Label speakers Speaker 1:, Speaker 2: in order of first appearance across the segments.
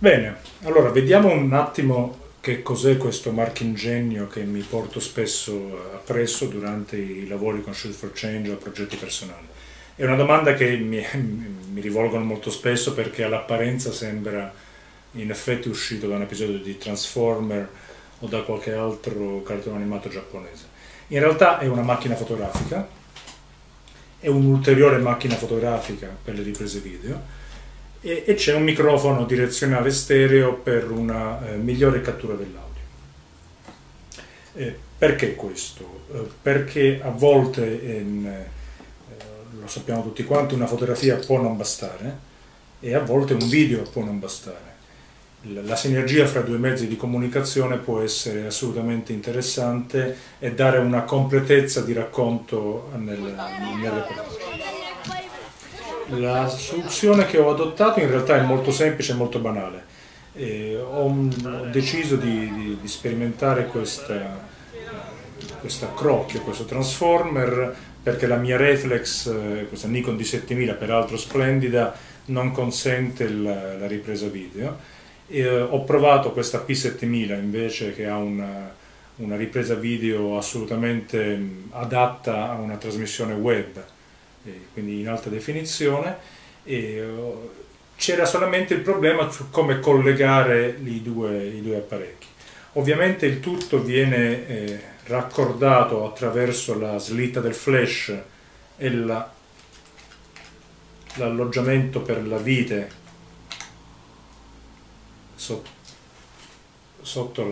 Speaker 1: Bene, allora vediamo un attimo che cos'è questo marchingegno che mi porto spesso appresso durante i lavori con Shoot for Change o progetti personali. È una domanda che mi, mi rivolgono molto spesso perché all'apparenza sembra in effetti uscito da un episodio di Transformer o da qualche altro cartone animato giapponese. In realtà è una macchina fotografica, è un'ulteriore macchina fotografica per le riprese video e, e c'è un microfono direzionale stereo per una eh, migliore cattura dell'audio. Eh, perché questo? Eh, perché a volte, in, eh, lo sappiamo tutti quanti, una fotografia può non bastare e a volte un video può non bastare. La, la sinergia fra due mezzi di comunicazione può essere assolutamente interessante e dare una completezza di racconto nel, nel reportage. La soluzione che ho adottato in realtà è molto semplice e molto banale. Eh, ho, deciso di, di, di sperimentare questa, questo accrocchio, questo transformer, perché la mia reflex, eh, questa Nikon D7000, peraltro splendida, non consente la, la ripresa video. E, eh, ho provato questa P7000 invece che ha una, una ripresa video assolutamente adatta a una trasmissione web quindi in alta definizione, oh, c'era solamente il problema su come collegare i due, i due apparecchi. Ovviamente il tutto viene eh, raccordato attraverso la slitta del flash e l'alloggiamento per la vite sotto, sotto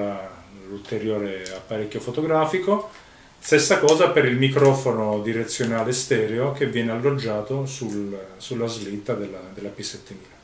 Speaker 1: l'ulteriore apparecchio fotografico Stessa cosa per il microfono direzionale stereo che viene alloggiato sul, sulla slitta della, della P7000.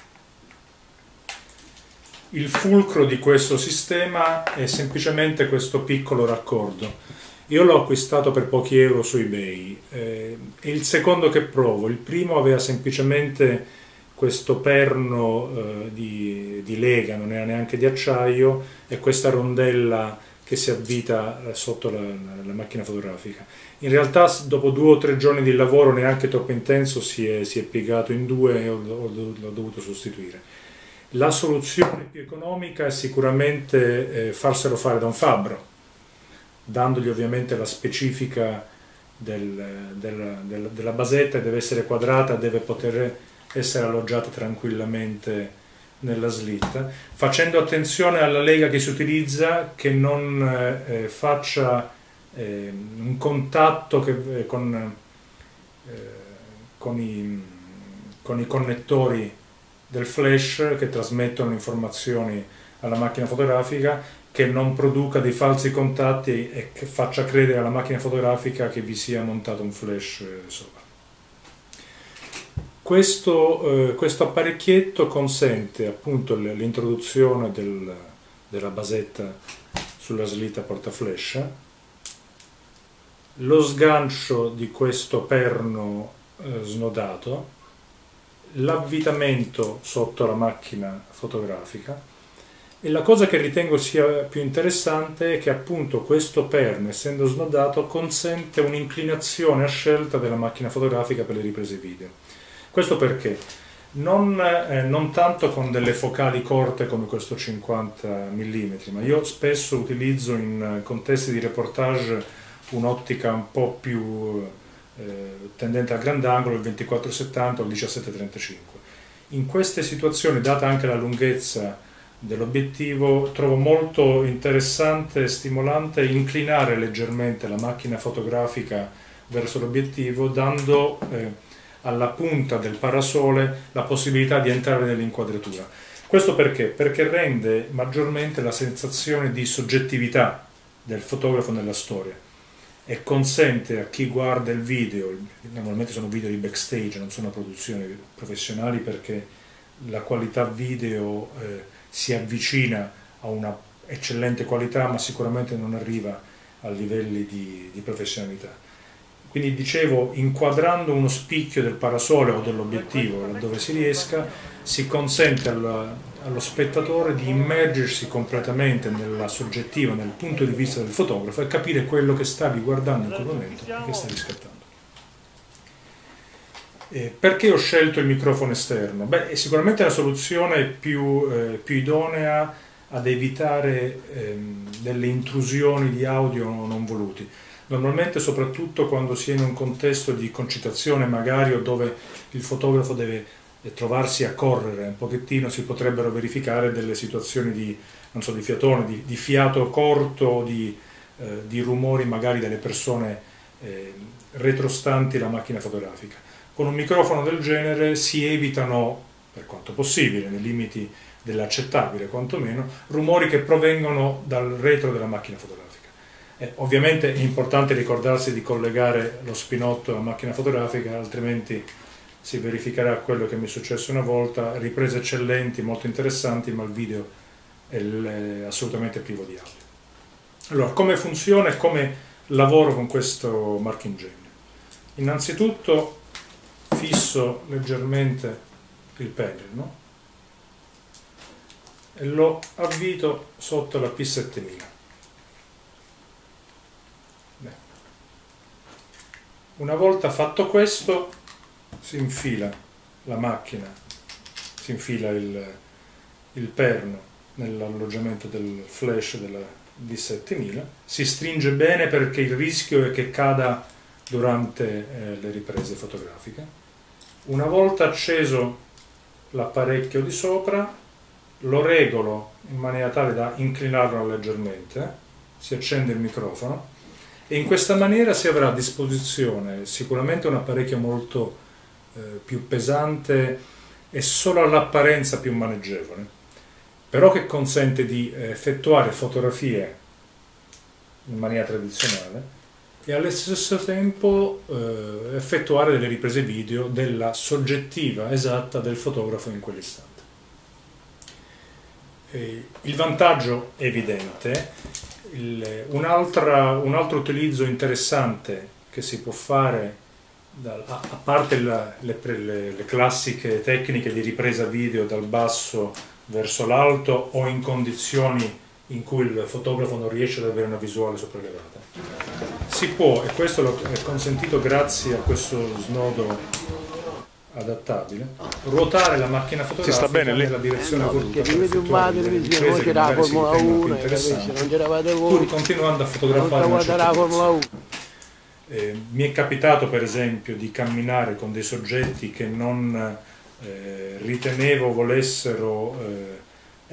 Speaker 1: Il fulcro di questo sistema è semplicemente questo piccolo raccordo. Io l'ho acquistato per pochi euro su eBay. Eh, è il secondo che provo. Il primo aveva semplicemente questo perno eh, di, di lega, non era neanche di acciaio, e questa rondella che si avvita eh, sotto la, la, macchina fotografica. In realtà dopo due o tre giorni di lavoro neanche troppo intenso si è, si è piegato in due e ho, ho, l'ho dovuto sostituire. La soluzione più economica è sicuramente eh, farselo fare da un fabbro, dandogli ovviamente la specifica del, del, del, della basetta, deve essere quadrata, deve poter essere alloggiata tranquillamente nella slitta, facendo attenzione alla lega che si utilizza che non eh, faccia eh, un contatto che, eh, con, eh, con, i, con, i, connettori del flash che trasmettono informazioni alla macchina fotografica che non produca dei falsi contatti e che faccia credere alla macchina fotografica che vi sia montato un flash eh, sopra. Questo, eh, questo apparecchietto consente appunto l'introduzione del, della basetta sulla slitta portaflash, lo sgancio di questo perno eh, snodato, l'avvitamento sotto la macchina fotografica. E la cosa che ritengo sia più interessante è che appunto questo perno, essendo snodato, consente un'inclinazione a scelta della macchina fotografica per le riprese video. Questo perché? Non, eh, non, tanto con delle focali corte come questo 50 mm, ma io spesso utilizzo in contesti di reportage un'ottica un po' più eh, tendente al grandangolo, il 24-70 o il 17-35. In queste situazioni, data anche la lunghezza dell'obiettivo, trovo molto interessante e stimolante inclinare leggermente la macchina fotografica verso l'obiettivo, dando eh, alla punta del parasole la possibilità di entrare nell'inquadratura. Questo perché? Perché rende maggiormente la sensazione di soggettività del fotografo nella storia e consente a chi guarda il video, normalmente sono video di backstage, non sono produzioni professionali perché la qualità video eh, si avvicina a una eccellente qualità ma sicuramente non arriva a livelli di, di professionalità quindi dicevo, inquadrando uno spicchio del parasole o dell'obiettivo, laddove si riesca, si consente allo, allo spettatore di immergersi completamente nella soggettiva, nel punto di vista del fotografo e capire quello che stavi guardando in quel momento e che stavi scattando. Eh, perché ho scelto il microfono esterno? Beh, è sicuramente la soluzione più, eh, più idonea ad evitare ehm, delle intrusioni di audio non voluti. Normalmente soprattutto quando si è in un contesto di concitazione magari o dove il fotografo deve trovarsi a correre un pochettino si potrebbero verificare delle situazioni di, so, di fiatone, di, di, fiato corto, di, eh, di, rumori magari delle persone eh, retrostanti la macchina fotografica. Con un microfono del genere si evitano, per quanto possibile, nei limiti dell'accettabile quantomeno, rumori che provengono dal retro della macchina fotografica. Eh, ovviamente è importante ricordarsi di collegare lo spinotto alla macchina fotografica, altrimenti si verificherà quello che mi è successo una volta, riprese eccellenti, molto interessanti, ma il video è assolutamente privo di audio. Allora, come funziona e come lavoro con questo marking genio? Innanzitutto fisso leggermente il panel no? e lo avvito sotto la P7000. Una volta fatto questo si infila la macchina, si infila il, il perno nell'alloggiamento del flash della D7000, si stringe bene perché il rischio è che cada durante eh, le riprese fotografiche. Una volta acceso l'apparecchio di sopra, lo regolo in maniera tale da inclinarlo leggermente, si accende il microfono e in questa maniera si avrà a disposizione sicuramente un apparecchio molto eh, più pesante e solo all'apparenza più maneggevole, però che consente di eh, effettuare fotografie in maniera tradizionale e allo stesso tempo eh, effettuare delle riprese video della soggettiva esatta del fotografo in quell'istante. il vantaggio evidente, un, un altro utilizzo interessante che si può fare a parte la, le, le, le, classiche tecniche di ripresa video dal basso verso l'alto o in condizioni in cui il fotografo non riesce ad avere una visuale sopraelevata. Si può, e questo è consentito grazie a questo snodo adattabile, ruotare la macchina fotografica
Speaker 2: bene,
Speaker 1: nella direzione
Speaker 2: eh
Speaker 1: no, voluta per effettuare delle riprese che magari si ritengono più interessanti, pur continuando a fotografare una certa eh, mi è capitato per esempio di camminare con dei soggetti che non eh, ritenevo volessero eh,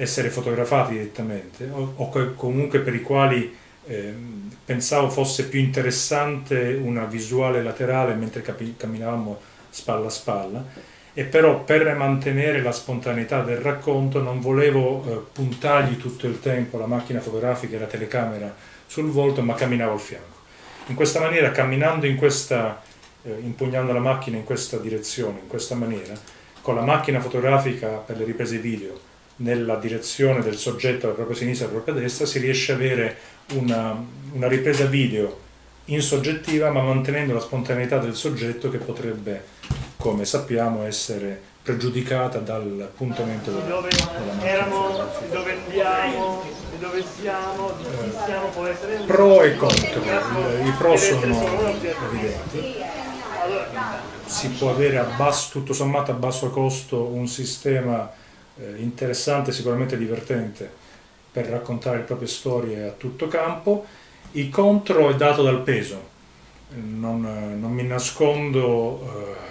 Speaker 1: essere fotografati direttamente o, o, comunque per i quali ehm, pensavo fosse più interessante una visuale laterale mentre camminavamo spalla a spalla e però per mantenere la spontaneità del racconto non volevo eh, puntargli tutto il tempo la macchina fotografica e la telecamera sul volto ma camminavo al fianco. In questa maniera, camminando in questa, eh, impugnando la macchina in questa direzione, in questa maniera, con la macchina fotografica per le riprese video nella direzione del soggetto alla propria sinistra e alla propria destra, si riesce ad avere una, una ripresa video in soggettiva ma mantenendo la spontaneità del soggetto che potrebbe, come sappiamo, essere pregiudicata dal puntamento della,
Speaker 3: dove
Speaker 1: della
Speaker 3: erano, dove andiamo, dove siamo, di chi siamo può essere
Speaker 1: pro e contro i pro sono evidenti. Si può avere a basso, tutto sommato a basso costo un sistema eh, interessante sicuramente divertente per raccontare le proprie storie a tutto campo il contro è dato dal peso non, non mi nascondo eh,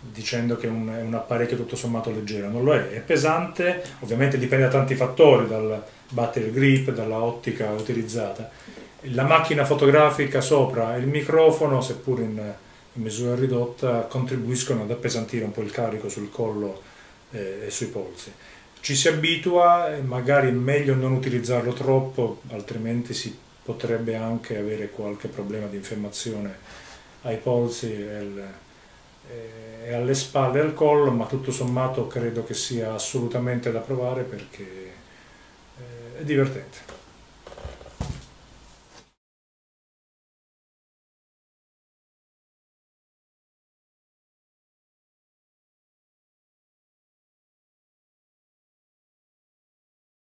Speaker 1: dicendo che è un, è un, apparecchio tutto sommato leggero, non lo è, è pesante, ovviamente dipende da tanti fattori, dal battery grip, dalla ottica utilizzata. La macchina fotografica sopra e il microfono, seppur in, in misura ridotta, contribuiscono ad appesantire un po' il carico sul collo eh, e sui polsi. Ci si abitua, magari è meglio non utilizzarlo troppo, altrimenti si potrebbe anche avere qualche problema di infiammazione ai polsi e è alle spalle e al collo, ma tutto sommato credo che sia assolutamente da provare perché eh, è divertente.